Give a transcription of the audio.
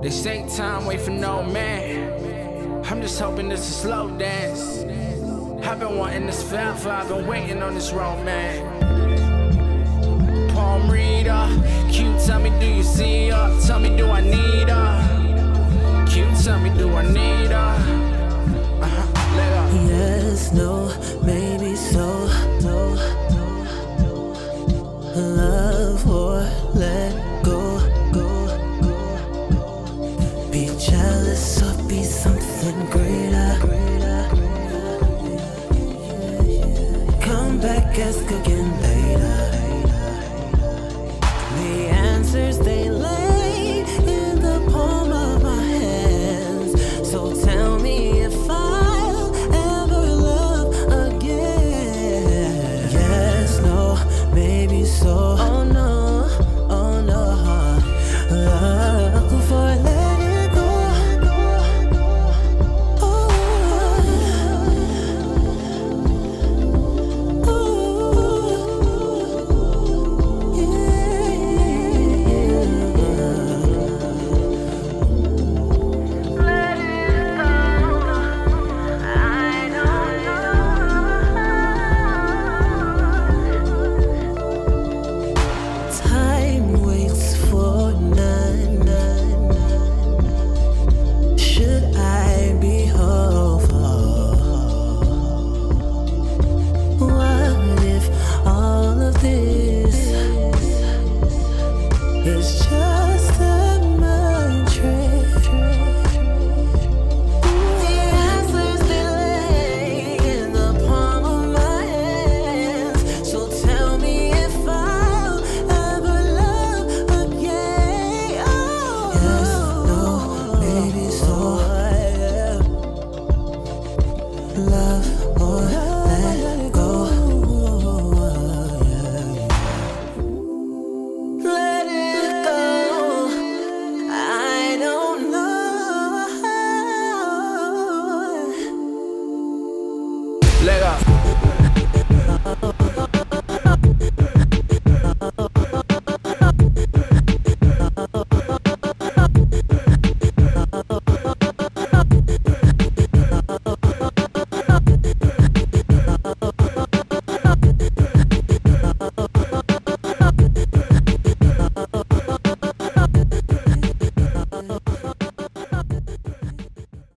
They say time wait for no man. I'm just hoping this is slow dance. I've been wanting this forever, I've been waiting on this romance. Palm reader, Q, tell me do you see her? Tell me do I need her? Q, tell me do I need her? Uh-huh, yes, no, maybe so. No, no, no. love or let. jealous of be something greater. Come back, ask again.